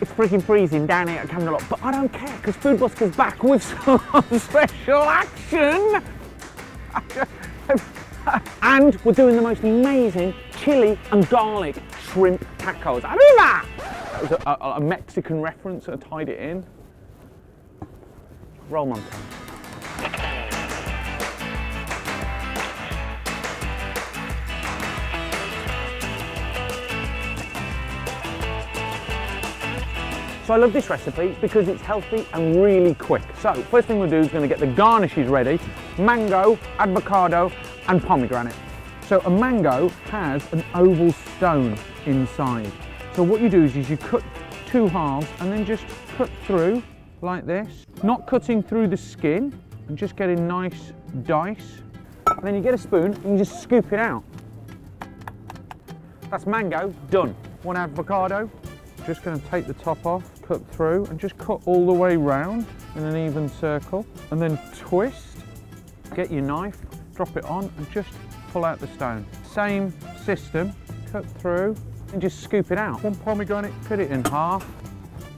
it's freaking freezing down here at Camden Lock, but I don't care because Food Busker's back with some special action. and we're doing the most amazing chili and garlic shrimp tacos. Arriba! That was a, a, a Mexican reference, I tied it in. Roll montage. So I love this recipe because it's healthy and really quick. So first thing we'll do is going to get the garnishes ready. Mango, avocado and pomegranate. So a mango has an oval stone inside. So what you do is, is you cut two halves and then just cut through like this. Not cutting through the skin and just getting nice dice. And then you get a spoon and you just scoop it out. That's mango, done. One avocado, just going to take the top off, cut through and just cut all the way round in an even circle and then twist, get your knife, drop it on and just pull out the stone. Same system, cut through and just scoop it out. One pomegranate, cut it in half,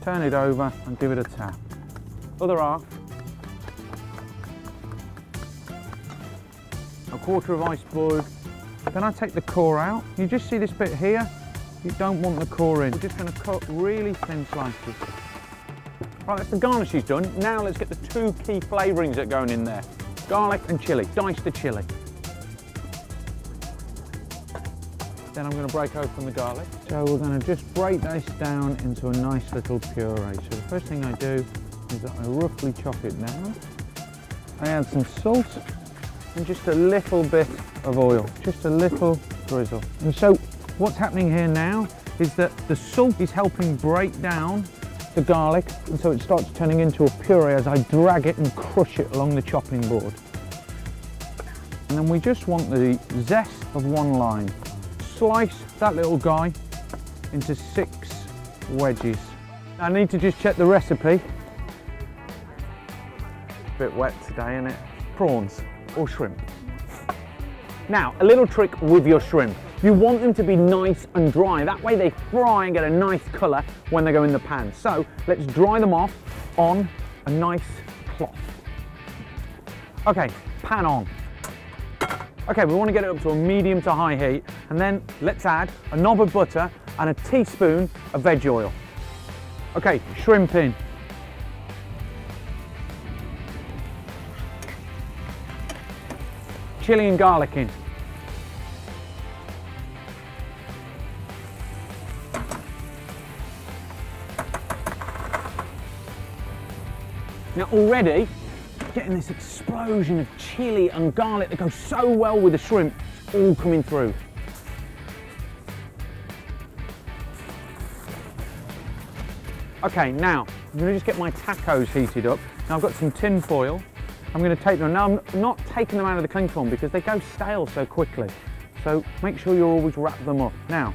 turn it over and give it a tap. Other half, a quarter of iceberg. Then I take the core out. You just see this bit here? You don't want the core in. We're just going to cut really thin slices. Right, that's the garnishes done. Now let's get the two key flavourings that are going in there. Garlic and chilli. Dice the chilli. Then I'm going to break open the garlic. So we're going to just break this down into a nice little puree. So the first thing I do is that I roughly chop it down. I add some salt and just a little bit of oil, just a little drizzle. And so what's happening here now is that the salt is helping break down the garlic and so it starts turning into a puree as I drag it and crush it along the chopping board. And then we just want the zest of one lime. Slice that little guy into six wedges. I need to just check the recipe. Bit wet today, isn't it? Prawns or shrimp. Now, a little trick with your shrimp. You want them to be nice and dry. That way they fry and get a nice colour when they go in the pan. So let's dry them off on a nice cloth. Okay, pan on. Okay, we want to get it up to a medium to high heat and then let's add a knob of butter and a teaspoon of veg oil. Okay, shrimp in. Chili and garlic in. Now already, getting this explosion of chili and garlic that goes so well with the shrimp, it's all coming through. Okay, now, I'm gonna just get my tacos heated up. Now I've got some tin foil. I'm gonna take them, now I'm not taking them out of the cling film because they go stale so quickly. So make sure you always wrap them up. Now,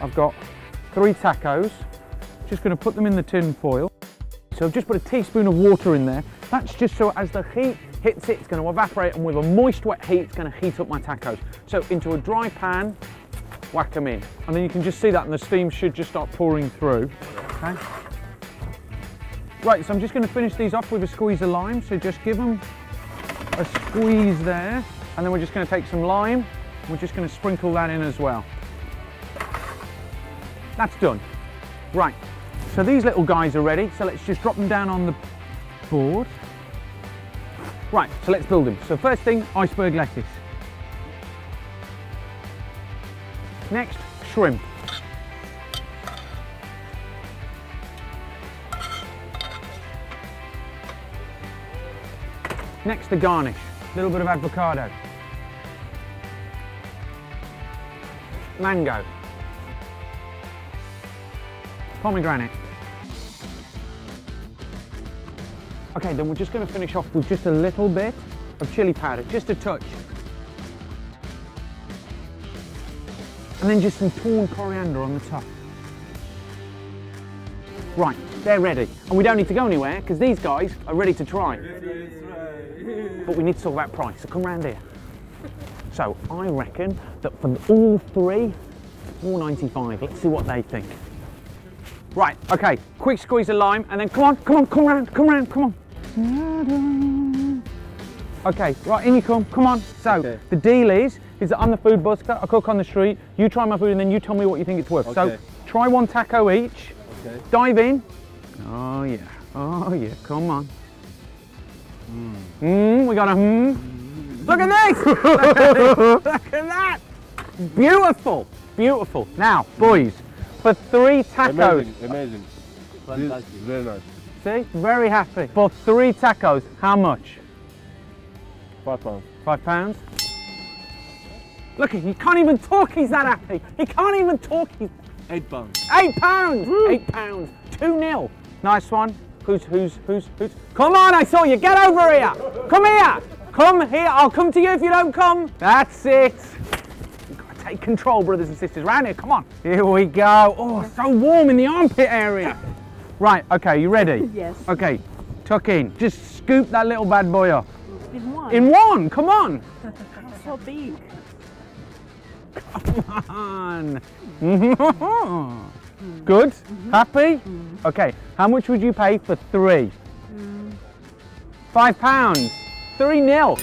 I've got three tacos. Just gonna put them in the tin foil. So I've just put a teaspoon of water in there. That's just so as the heat hits it, it's going to evaporate and with a moist wet heat, it's going to heat up my tacos. So into a dry pan, whack them in. And then you can just see that and the steam should just start pouring through. Okay. Right, so I'm just going to finish these off with a squeeze of lime. So just give them a squeeze there. And then we're just going to take some lime. We're just going to sprinkle that in as well. That's done. Right, so these little guys are ready, so let's just drop them down on the board. Right, so let's build them. So first thing, iceberg lettuce. Next, shrimp. Next, the garnish. A little bit of avocado. Mango. Pomegranate. Okay, then we're just going to finish off with just a little bit of chili powder, just a touch. And then just some torn coriander on the top. Right, they're ready. And we don't need to go anywhere because these guys are ready to try. But we need to talk about price, so come round here. So I reckon that for all three, 4.95. Let's see what they think. Right, okay, quick squeeze of lime and then come on, come on, come round, come round, come on. Okay, right, in you come, come on. So, Okay. the deal is, is that I'm the food busker, I cook on the street, you try my food and then you tell me what you think it's worth. So, try one taco each, Okay. dive in. Oh yeah, oh yeah, come on. Mmm, we got a hmm. hmm. Look at this! Look at that! Beautiful, beautiful. Now, boys, for three tacos, Amazing, amazing. This Fantastic. is very nice. See, very happy. For three tacos, how much? Five pounds. Five pounds? Look, he can't even talk, he's that happy. He can't even talk, he's Eight pounds. Eight pounds! Eight pounds. Two nil. Nice one. Who's, who's, who's, who's? Come on, I saw you. Get over here. Come here. Come here. I'll come to you if you don't come. That's it. You've got to take control, brothers and sisters. Round here, come on. Here we go. Oh, so warm in the armpit area. Right, okay, you ready? Yes. Okay, tuck in. Just scoop that little bad boy up. In one. In one, come on. so big. Come on. Good? Happy? Mm-hmm. Okay, how much would you pay for three? Mm. Five pounds. Three nil.